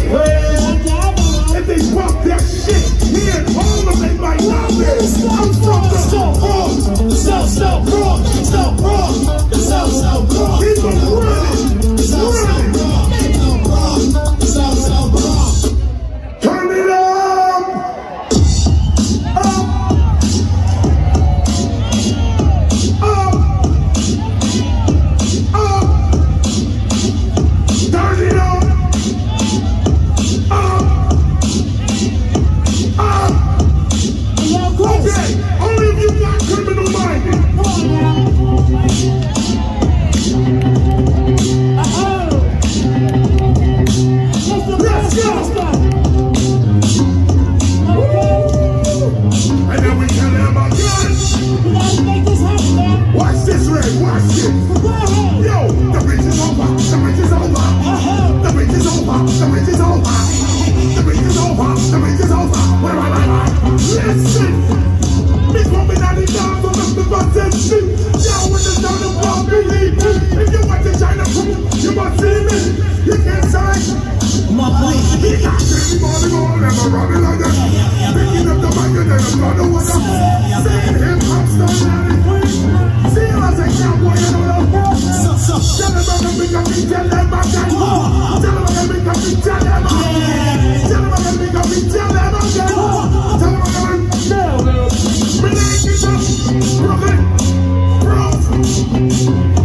And they pump that shit here at home, they might not be. I'm from the South Bronx, the South South Bronx, South Bronx, South South is what. Yo, the bridge is over, the bridge is over. The bridge is over, the bridge is over. The bridge is over, the bridge is over. Wait, wait, wait, wait. Listen, this woman had it down for the button shit. Thank you.